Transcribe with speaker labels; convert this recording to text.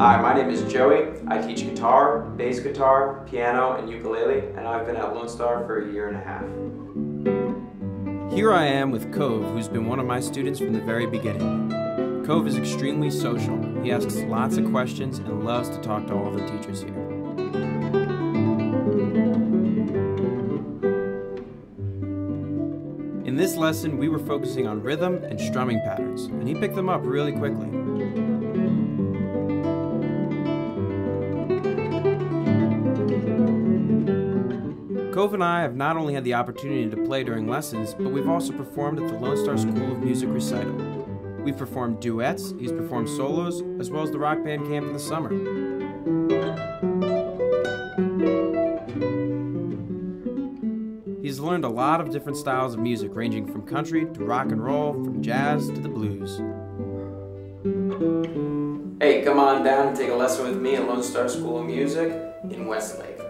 Speaker 1: Hi, my name is Joey. I teach guitar, bass guitar, piano, and ukulele, and I've been at Lone Star for a year and a half.
Speaker 2: Here I am with Cove, who's been one of my students from the very beginning. Cove is extremely social. He asks lots of questions and loves to talk to all the teachers here. In this lesson, we were focusing on rhythm and strumming patterns, and he picked them up really quickly. Cove and I have not only had the opportunity to play during lessons, but we've also performed at the Lone Star School of Music recital. We've performed duets, he's performed solos, as well as the rock band camp in the summer. He's learned a lot of different styles of music, ranging from country to rock and roll, from jazz to the blues.
Speaker 1: Hey, come on down and take a lesson with me at Lone Star School of Music in Westlake.